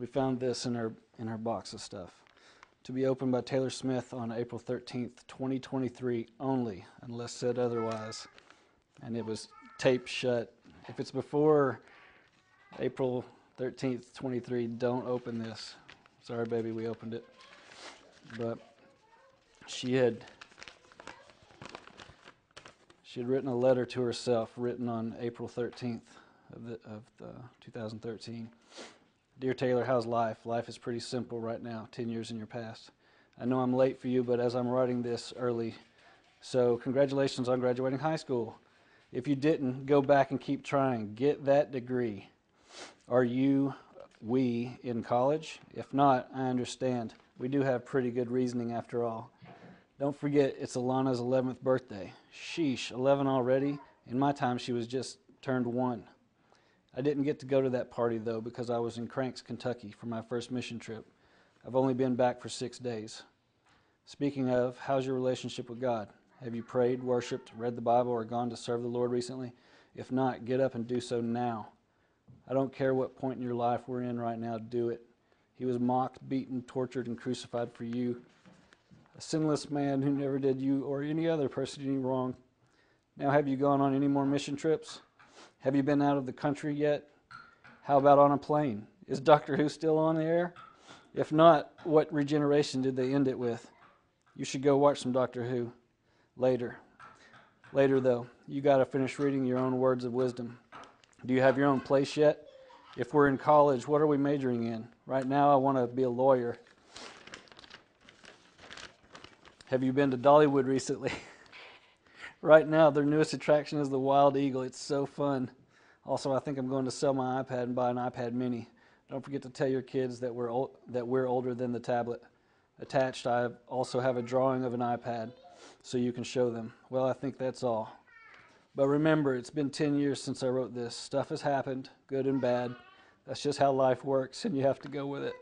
we found this in her in our box of stuff. To be opened by Taylor Smith on April 13th, 2023 only, unless said otherwise. And it was taped shut. If it's before April 13th, 23, don't open this. Sorry, baby, we opened it. But she had she had written a letter to herself, written on April 13th of, the, of the 2013. Dear Taylor, how's life? Life is pretty simple right now, 10 years in your past. I know I'm late for you, but as I'm writing this early, so congratulations on graduating high school. If you didn't, go back and keep trying. Get that degree. Are you, we, in college? If not, I understand. We do have pretty good reasoning after all. Don't forget, it's Alana's 11th birthday. Sheesh, 11 already? In my time, she was just turned one. I didn't get to go to that party, though, because I was in Cranks, Kentucky for my first mission trip. I've only been back for six days. Speaking of, how's your relationship with God? Have you prayed, worshiped, read the Bible, or gone to serve the Lord recently? If not, get up and do so now. I don't care what point in your life we're in right now, do it. He was mocked, beaten, tortured, and crucified for you, a sinless man who never did you or any other person any wrong. Now, have you gone on any more mission trips? Have you been out of the country yet? How about on a plane? Is Doctor Who still on the air? If not, what regeneration did they end it with? You should go watch some Doctor Who later. Later, though, you got to finish reading your own words of wisdom. Do you have your own place yet? If we're in college, what are we majoring in? Right now, I want to be a lawyer. Have you been to Dollywood recently? right now, their newest attraction is the Wild Eagle. It's so fun. Also, I think I'm going to sell my iPad and buy an iPad mini. Don't forget to tell your kids that we're, ol- that we're older than the tablet. Attached, I also have a drawing of an iPad so you can show them. Well, I think that's all. But remember, it's been 10 years since I wrote this. Stuff has happened, good and bad. That's just how life works, and you have to go with it.